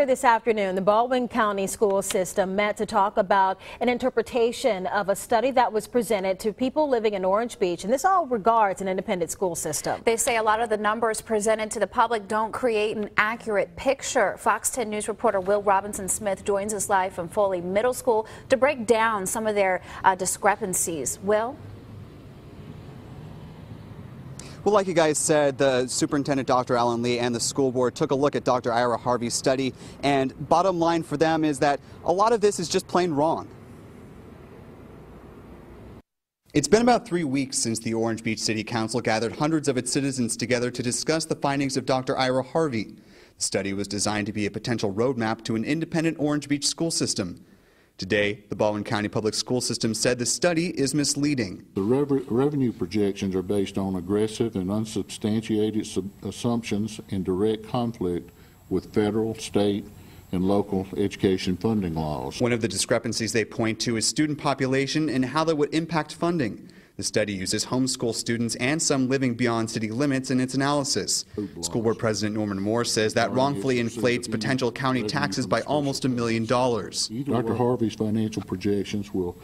Earlier this afternoon, the Baldwin County School System met to talk about an interpretation of a study that was presented to people living in Orange Beach, and this all regards an independent school system. They say a lot of the numbers presented to the public don't create an accurate picture. Fox 10 News reporter Will Robinson Smith joins us live from Foley Middle School to break down some of their uh, discrepancies. Will? Well, like you guys said, the superintendent, Dr. Alan Lee, and the school board took a look at Dr. Ira Harvey's study, and bottom line for them is that a lot of this is just plain wrong. It's been about three weeks since the Orange Beach City Council gathered hundreds of its citizens together to discuss the findings of Dr. Ira Harvey. The study was designed to be a potential roadmap to an independent Orange Beach school system. Today, the Baldwin County Public School System said the study is misleading. The rev revenue projections are based on aggressive and unsubstantiated assumptions in direct conflict with federal, state, and local education funding laws. One of the discrepancies they point to is student population and how that would impact funding. The study uses homeschool students and some living beyond city limits in its analysis. School Board President Norman Moore says that wrongfully inflates potential county taxes by almost a million dollars. Dr. Harvey's financial projections will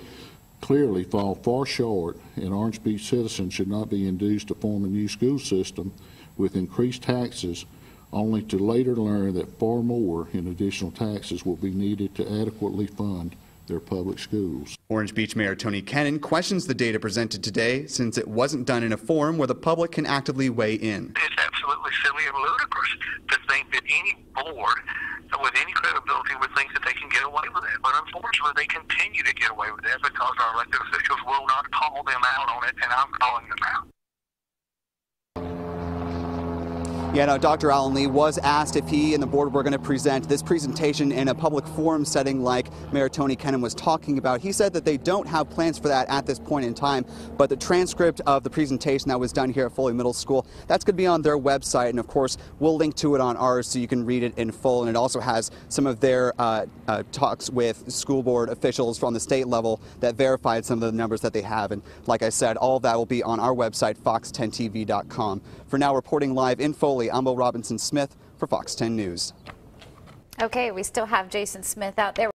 clearly fall far short, and Orange Beach citizens should not be induced to form a new school system with increased taxes only to later learn that far more in additional taxes will be needed to adequately fund their public schools. Orange Beach Mayor Tony Kennon questions the data presented today since it wasn't done in a forum where the public can actively weigh in. It's absolutely silly and ludicrous to think that any board with any credibility would think that they can get away with it. But unfortunately, they continue to get away with it because our elected officials will not call them out on it, and I'm calling them out. Yeah, no, Dr. Alan Lee was asked if he and the board were going to present this presentation in a public forum setting like Mayor Tony Kennon was talking about. He said that they don't have plans for that at this point in time, but the transcript of the presentation that was done here at Foley Middle School, that's going to be on their website, and of course, we'll link to it on ours so you can read it in full, and it also has some of their uh, uh, talks with school board officials from the state level that verified some of the numbers that they have, and like I said, all of that will be on our website, fox10tv.com. For now, reporting live in Foley, I'm Will Robinson Smith for Fox 10 News. Okay, we still have Jason Smith out there.